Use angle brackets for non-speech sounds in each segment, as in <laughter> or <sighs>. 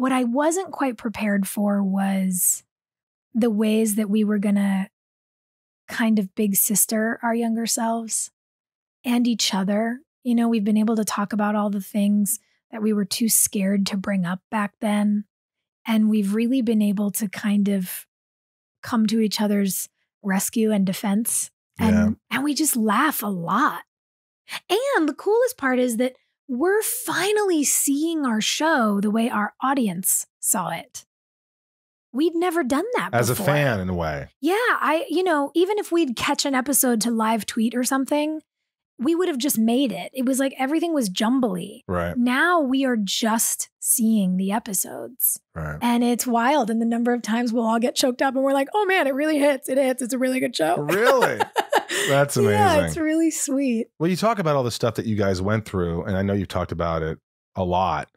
what I wasn't quite prepared for was the ways that we were going to kind of big sister our younger selves and each other. You know, we've been able to talk about all the things that we were too scared to bring up back then. And we've really been able to kind of come to each other's rescue and defense. And, Yeah. and we just laugh a lot. And the coolest part is that we're finally seeing our show the way our audience saw it. We'd never done that before. As a fan, in a way. Yeah, I, you know, even if we'd catch an episode to live tweet or something, we would have just made it. It was like everything was jumbly. Right. Now we are just seeing the episodes. Right. And it's wild. And the number of times we'll all get choked up and we're like, oh man, it really hits. It hits. It's a really good show. Really? <laughs> That's amazing. Yeah, it's really sweet. Well, you talk about all the stuff that you guys went through, and I know you've talked about it a lot.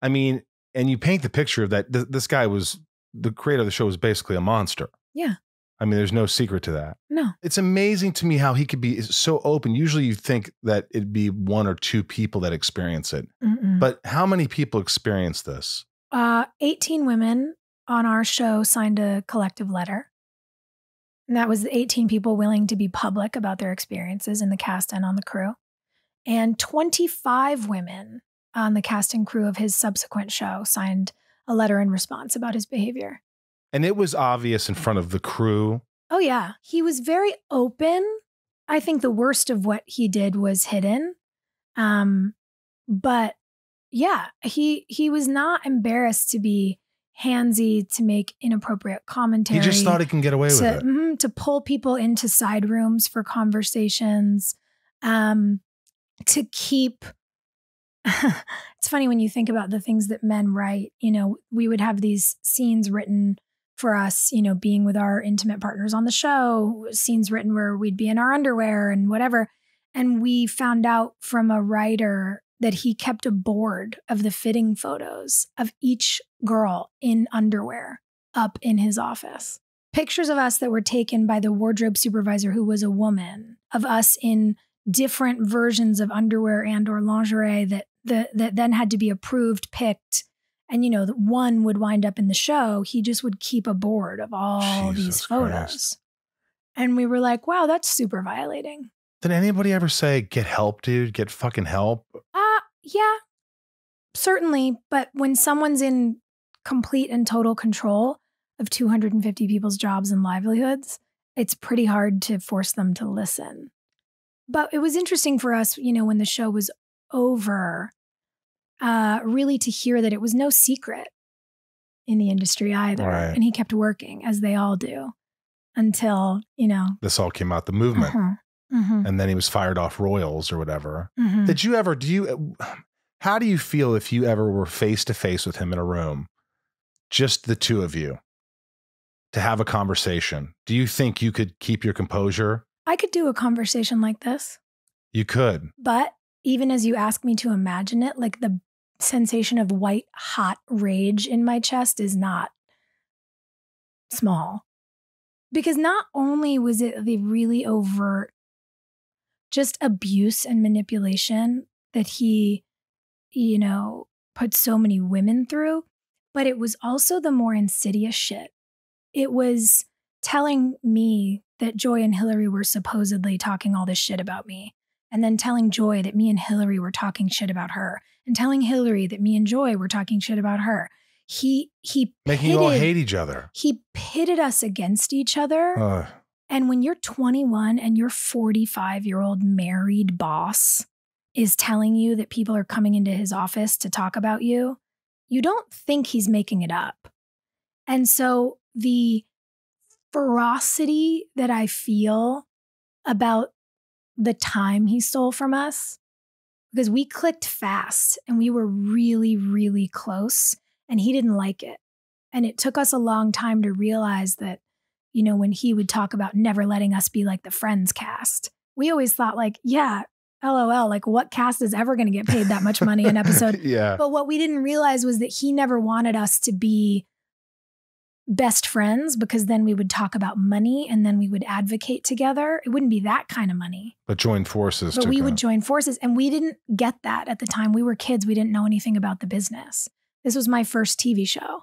I mean, and you paint the picture of that th- this guy was the creator of the show was basically a monster. Yeah. I mean, there's no secret to that. No. It's amazing to me how he could be so open. Usually you think that it'd be one or two people that experience it. Mm-mm. But how many people experience this? Uh, 18 women on our show signed a collective letter. And that was 18 people willing to be public about their experiences in the cast and on the crew. And 25 women on the cast and crew of his subsequent show signed a letter in response about his behavior. And it was obvious in front of the crew. Oh, yeah. He was very open. I think the worst of what he did was hidden. Um, but yeah, he he was not embarrassed to be handsy, to make inappropriate commentary. He just thought he can get away with it. mhm, to pull people into side rooms for conversations, um, to keep. <laughs> it's funny when you think about the things that men write. You know, we would have these scenes written for us, you know, being with our intimate partners on the show, scenes written where we'd be in our underwear and whatever. And we found out from a writer that he kept a board of the fitting photos of each girl in underwear up in his office. Pictures of us that were taken by the wardrobe supervisor who was a woman, of us in different versions of underwear and or lingerie that the, that then had to be approved, picked, and you know, one would wind up in the show. He just would keep a board of all Jesus these photos. Christ. And we were like, wow, that's super violating. Did anybody ever say, get help, dude? Get fucking help? Uh, yeah, certainly. But when someone's in complete and total control of 250 people's jobs and livelihoods, it's pretty hard to force them to listen. But it was interesting for us, you know, when the show was over, uh, really to hear that it was no secret in the industry either. Right. And he kept working, as they all do, until, you know. This all came out the movement. uh-huh, mhm, And then he was fired off Royals or whatever. mhm. Did you ever, do you, <sighs> how do you feel if you ever were face to face with him in a room, just the two of you, to have a conversation? Do you think you could keep your composure? I could do a conversation like this. You could. But even as you ask me to imagine it, like the sensation of white hot rage in my chest is not small. Because not only was it the really overt just abuse and manipulation that he, you know, put so many women through, but it was also the more insidious shit. It was telling me that Joy and Hilarie were supposedly talking all this shit about me and then telling Joy that me and Hilarie were talking shit about her, and telling Hilarie that me and Joy were talking shit about her. He he Making you all hate each other. He pitted us against each other. Ugh. And when you're 21 and your 45 year old married boss is telling you that people are coming into his office to talk about you, you don't think he's making it up. And so the ferocity that I feel about the time he stole from us, because we clicked fast and we were really, really close, and he didn't like it. And it took us a long time to realize that you know, when he would talk about never letting us be like the Friends cast, we always thought, like, yeah, lol, like what cast is ever going to get paid that much money an episode? <laughs> yeah. but what we didn't realize was that he never wanted us to be best friends because then we would talk about money and then we would advocate together. It wouldn't be that kind of money, But join forces. but we would join forces. And we didn't get that at the time. We were kids, we didn't know anything about the business. This was my first TV show.